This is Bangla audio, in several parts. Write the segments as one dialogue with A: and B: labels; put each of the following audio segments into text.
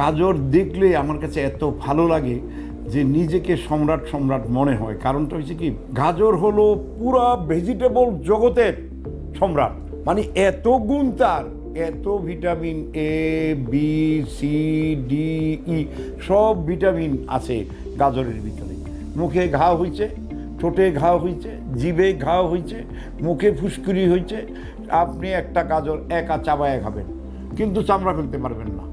A: গাজর দেখলে আমার কাছে এত ভালো লাগে যে নিজেকে সম্রাট সম্রাট মনে হয়। কারণটা হচ্ছে কি, গাজর হলো পুরা ভেজিটেবল জগতের সম্রাট। মানে এত গুণ তার, এত vitamin A B C D E সব ভিটামিন আছে গাজরের ভিতরে। মুখে ঘা হয়েছে ঠোঁটে ঘা হয়েছে জিভে ঘা হয়েছে মুখে ফুসকুড়ি হয়েছে আপনি একটা গাজর একা চাবায় খাবেন, কিন্তু চামড়া ফেলতে পারবেন না।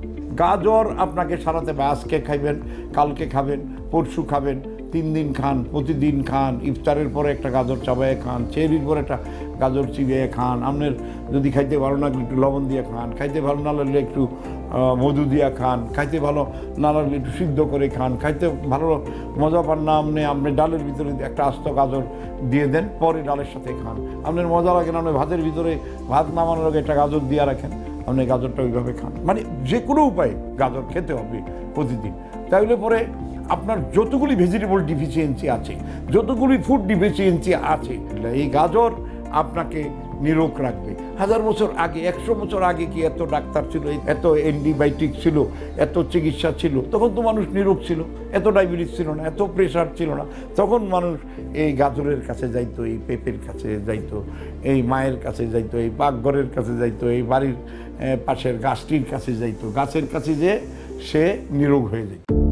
A: গাজর আপনাকে সারাতে হবে। আজকে খাইবেন, কালকে খাবেন, পরশু খাবেন, তিন দিন খান, প্রতিদিন খান, ইফতারের পরে একটা গাজর চাবায় খান, চেরির পরে একটা গাজর চিবিয়ে খান, আপনার যদি খাইতে ভালো না একটু লবণ দিয়ে খান, খাইতে ভালো না লাগলে একটু মধু দিয়া খান, খাইতে ভালো না লাগলে একটু সিদ্ধ করে খান, খাইতে ভালো মজা পান না আপনি আপনি ডালের ভিতরে একটা আস্ত গাজর দিয়ে দেন, পরে ডালের সাথে খান। আপনার মজা লাগে না, আপনি ভাতের ভিতরে ভাত নামানোর আগে একটা গাজর দিয়ে রাখেন আপনি গাজরটা ওইভাবে খান। মানে যে কোনো উপায়ে গাজর খেতে হবে প্রতিদিন। তাহলে পরে আপনার যতগুলি ভেজিটেবল ডিফিসিয়েন্সি আছে, যতগুলি ফুড ডিফিসিয়েন্সি আছে, এই গাজর আপনাকে নিরোগ রাখবে। হাজার বছর আগে, একশো বছর আগে কি এত ডাক্তার ছিল, এত অ্যান্টিবায়োটিক ছিল, এত চিকিৎসা ছিল? তখন তো মানুষ নিরোগ ছিল, এত ডায়াবেটিস ছিল না, এত প্রেশার ছিল না। তখন মানুষ এই গাজরের কাছে যাইতো, এই পেঁপের কাছে যাইতো, এই মায়ের কাছে যাইতো, এই পাকঘরের কাছে যাইতো, এই বাড়ির পাশের গাছটির কাছে যাইতো। গাছের কাছে যে সে নিরোগ হয়ে যেত।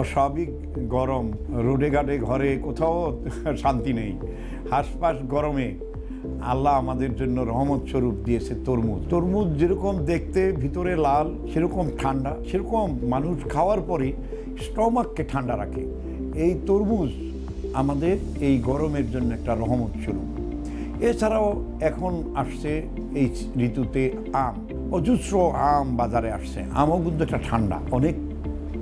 A: অস্বাভাবিক গরম। রোডে ঘাটে ঘরে কোথাও শান্তি নেই। হাসপাস গরমে আল্লাহ আমাদের জন্য রহমত স্বরূপ দিয়েছে তরমুজ। তরমুজ যেরকম দেখতে ভিতরে লাল, সেরকম ঠান্ডা, সেরকম মানুষ খাওয়ার পরে স্টমাককে ঠান্ডা রাখে। এই তরমুজ আমাদের এই গরমের জন্য একটা রহমত স্বরূপ। এছাড়াও এখন আসছে এই ঋতুতে আম। অজস্র আম বাজারে আসছে। আমও কিন্তু একটা ঠান্ডা, অনেক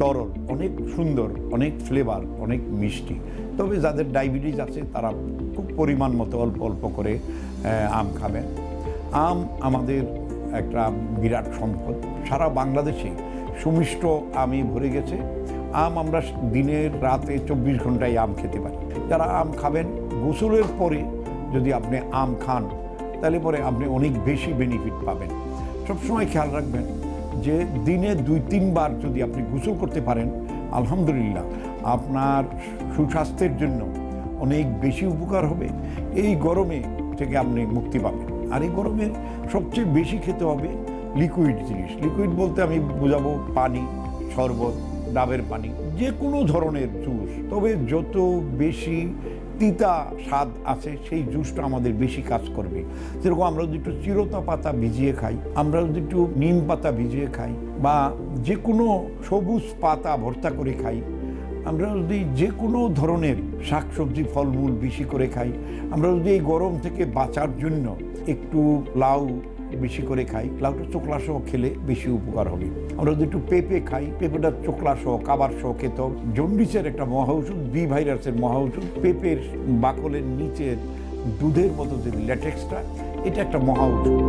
A: তরল, অনেক সুন্দর, অনেক ফ্লেভার অনেক মিষ্টি। তবে যাদের ডায়াবেটিস আছে, তারা খুব পরিমাণ মতো অল্প অল্প করে আম খাবেন আম আমাদের একটা বিরাট সম্পদ। সারা বাংলাদেশে সুমিষ্ট আমই ভরে গেছে। আম আমরা দিনের রাতে চব্বিশ ঘন্টায় আম খেতে পারি। যারা আম খাবেন, গোসলের পরে যদি আপনি আম খান, তাহলে পরে আপনি অনেক বেশি বেনিফিট পাবেন। সবসময় খেয়াল রাখবেন যে দিনে দুই, তিনবার যদি আপনি গোসল করতে পারেন, আলহামদুলিল্লাহ, আপনার সুস্বাস্থ্যের জন্য অনেক বেশি উপকার হবে। এই গরমে থেকে আপনি মুক্তি পাবেন। আর এই গরমে সবচেয়ে বেশি খেতে হবে লিকুইড জিনিস। লিকুইড বলতে আমি বোঝাবো পানি, শরবত, ডাবের পানি যে কোনো ধরনের জুস। তবে যত বেশি তিতা স্বাদ আছে, সেই জুসটা আমাদের বেশি কাজ করবে। যেরকম আমরা যদি একটু চিরতা পাতা ভিজিয়ে খাই, আমরা যদি একটু নিম পাতা ভিজিয়ে খাই, বা যে কোনো সবুজ পাতা ভর্তা করে খাই, আমরা যদি যে কোনো ধরনের শাকসবজি, ফলমূল বেশি করে খাই, আমরা যদি এই গরম থেকে বাঁচার জন্য একটু লাউ বেশি করে খাই। লাউটা চোখলা সহ খেলে বেশি উপকার হবে। আমরা যদি একটু পেঁপে খাই, পেঁপেটা চোখলা সহ কাবার সহ খেত জন্ডিসের একটা মহা ওষুধ বি ভাইরাসের মহা ওষুধ পেঁপের বাকলের নিচের দুধের মতো যে ল্যাটেক্সটা, এটা একটা মহা ওষুধ